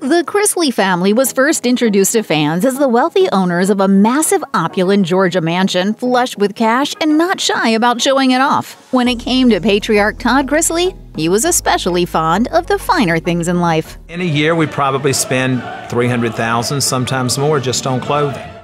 The Chrisley family was first introduced to fans as the wealthy owners of a massive opulent Georgia mansion flush with cash and not shy about showing it off. When it came to patriarch Todd Chrisley, he was especially fond of the finer things in life. In a year, we probably spend 300,000, sometimes more, just on clothing.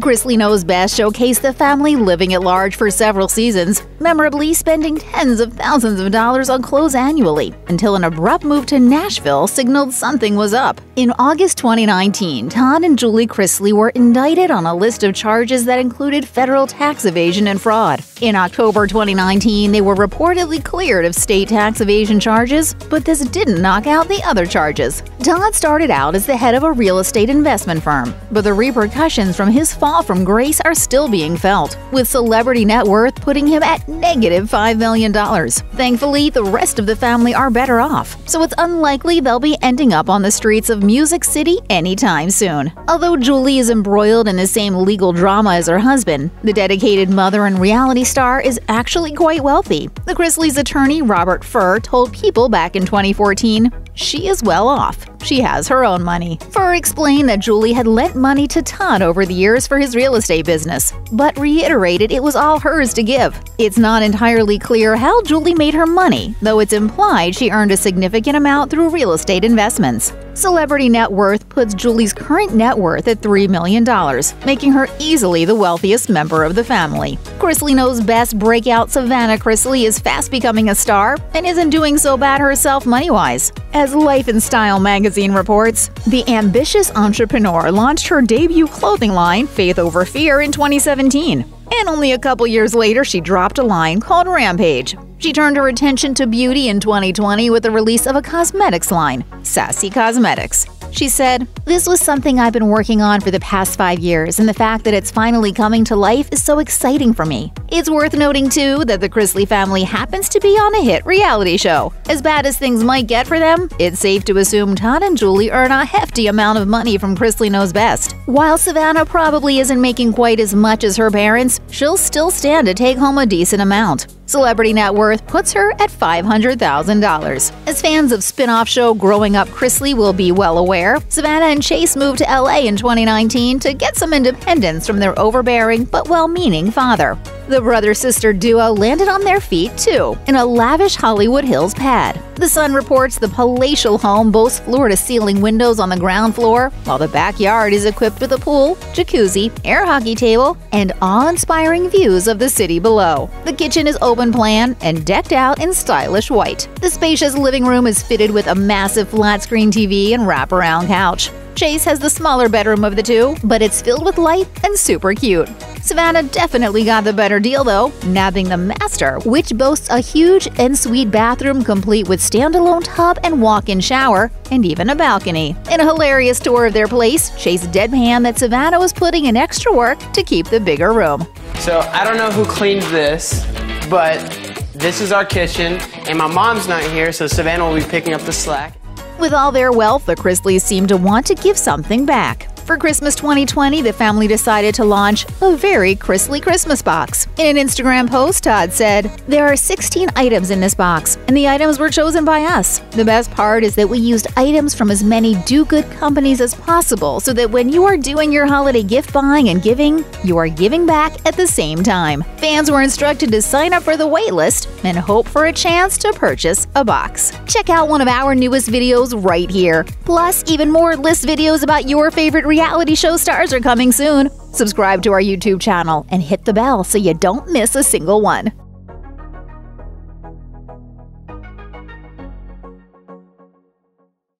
Chrisley Knows Best showcased the family living at large for several seasons, memorably spending tens of thousands of dollars on clothes annually, until an abrupt move to Nashville signaled something was up. In August 2019, Todd and Julie Chrisley were indicted on a list of charges that included federal tax evasion and fraud. In October 2019, they were reportedly cleared of state tax evasion charges, but this didn't knock out the other charges. Todd started out as the head of a real estate investment firm, but the repercussions from his fall from grace are still being felt, with celebrity net worth putting him at negative $5 million. Thankfully, the rest of the family are better off, so it's unlikely they'll be ending up on the streets of Music City anytime soon. Although Julie is embroiled in the same legal drama as her husband, the dedicated mother and reality star is actually quite wealthy. The Chrisley's attorney, Robert Furr, told People back in 2014 she is well off. She has her own money. Furr explained that Julie had lent money to Todd over the years for his real estate business, but reiterated it was all hers to give. It's not entirely clear how Julie made her money, though it's implied she earned a significant amount through real estate investments. Celebrity net worth puts Julie's current net worth at $3 million, making her easily the wealthiest member of the family. Chrisley knows best breakout Savannah Chrisley is fast becoming a star and isn't doing so bad herself money wise. As Life and Style magazine reports, the ambitious entrepreneur launched her debut clothing line, Faith Over Fear, in 2017. And only a couple years later, she dropped a line called Rampage. She turned her attention to beauty in 2020 with the release of a cosmetics line, Sassy Cosmetics. She said, This was something I've been working on for the past five years, and the fact that it's finally coming to life is so exciting for me. It's worth noting, too, that the Chrisley family happens to be on a hit reality show. As bad as things might get for them, it's safe to assume Todd and Julie earn a hefty amount of money from Chrisley Knows Best. While Savannah probably isn't making quite as much as her parents, she'll still stand to take home a decent amount. Celebrity net worth puts her at $500,000. As fans of spin-off show Growing Up Chrisley will be well aware, Savannah and Chase moved to LA in 2019 to get some independence from their overbearing but well-meaning father. The brother sister duo landed on their feet too, in a lavish Hollywood Hills pad. The Sun reports the palatial home boasts floor to ceiling windows on the ground floor, while the backyard is equipped with a pool, jacuzzi, air hockey table, and awe inspiring views of the city below. The kitchen is open plan and decked out in stylish white. The spacious living room is fitted with a massive flat screen TV and wraparound couch. Chase has the smaller bedroom of the two, but it's filled with light and super cute. Savannah definitely got the better deal though, nabbing the master, which boasts a huge en-suite bathroom complete with standalone tub and walk-in shower, and even a balcony. In a hilarious tour of their place, Chase deadpan that Savannah was putting in extra work to keep the bigger room. So I don't know who cleaned this, but this is our kitchen, and my mom's not here, so Savannah will be picking up the slack. With all their wealth, the Chrisleys seem to want to give something back. For Christmas 2020, the family decided to launch a very Chrisley Christmas box. In an Instagram post, Todd said, There are 16 items in this box, and the items were chosen by us. The best part is that we used items from as many do good companies as possible so that when you are doing your holiday gift buying and giving, you are giving back at the same time. Fans were instructed to sign up for the waitlist and hope for a chance to purchase a box. Check out one of our newest videos right here. Plus, even more list videos about your favorite reality show stars are coming soon. Subscribe to our YouTube channel and hit the bell so you don't miss a single one.